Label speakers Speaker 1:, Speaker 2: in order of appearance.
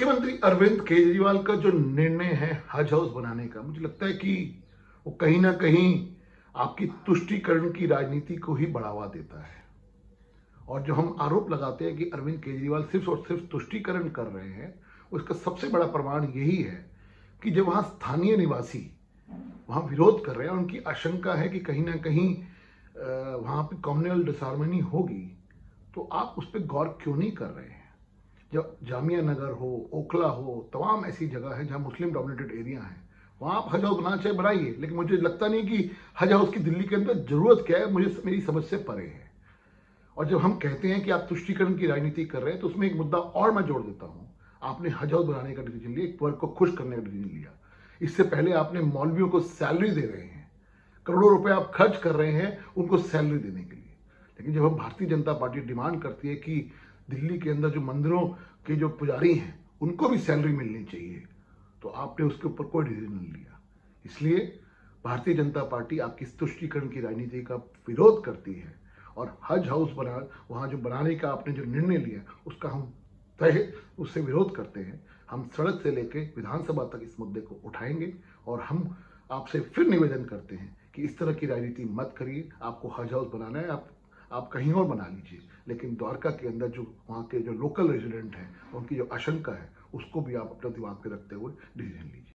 Speaker 1: मुख्यमंत्री अरविंद केजरीवाल का जो निर्णय है हज हाउस बनाने का, मुझे लगता है कि वो कहीं ना कहीं आपकी तुष्टिकरण की राजनीति को ही बढ़ावा देता है। और जो हम आरोप लगाते हैं कि अरविंद केजरीवाल सिर्फ़ और सिर्फ़ तुष्टिकरण कर रहे हैं, उसका सबसे बड़ा प्रमाण यही है कि जब वहाँ स्थानीय निवासी वहाँ विरोध कर रहे हैं, उनकी आशंका है कि कहीं ना कहीं वहाँ पे कम्युनल डिसार्मनी होगी तो आप उस पर गौर क्यों नहीं कर रहे हैं? जब जामिया नगर हो, ओखला हो, तमाम ऐसी जगह है जहाँ मुस्लिम डोमिनेटेड एरिया है। वहाँ आप हज हाउस बनाना चाहे बनाइए लेकिन मुझे लगता नहीं कि हज हाउस की दिल्ली के अंदर ज़रूरत क्या है, मुझे मेरी समझ से परे है। और जब हम कहते हैं कि आप तुष्टिकरण की राजनीति कर रहे हैं तो उसमें एक मुद्दा और मैं जोड़ देता हूँ। आपने हज हाउस बनाने का डिसीज़न लिया, एक वर्ग को खुश करने का डिसीज़न लिया। इससे पहले आपने मौलवियों को सैलरी दे रहे हैं। करोड़ों रुपए आप खर्च कर रहे हैं उनको सैलरी देने के लिए। लेकिन जब हम भारतीय जनता पार्टी डिमांड करती है कि दिल्ली के अंदर जो मंदिरों के जो पुजारी हैं, उनको भी सैलरी मिलनी चाहिए। तो आपने उसके ऊपर कोई डिसीज़न नहीं लिया। इसलिए भारतीय जनता पार्टी आपकी तुष्टिकरण की राजनीति का विरोध करती है और हज हाउस बना, वहाँ जो बनाने का आपने जो निर्णय लिया, उसका हम तय, उससे विरोध करते हैं। हम सड़क से लेकर विधानसभा तक इस मुद्दे को उठाएँगे और हम आपसे फिर निवेदन करते हैं कि इस तरह की राजनीति मत करिए। आपको हज हाउस बनाना है, आप आप कहीं और बना लीजिए। लेकिन द्वारका के अंदर जो वहाँ के जो लोकल रेजिडेंट हैं, उनकी जो आशंका है, उसको भी आप अपने दिमाग में रखते हुए डिसीज़न लीजिए।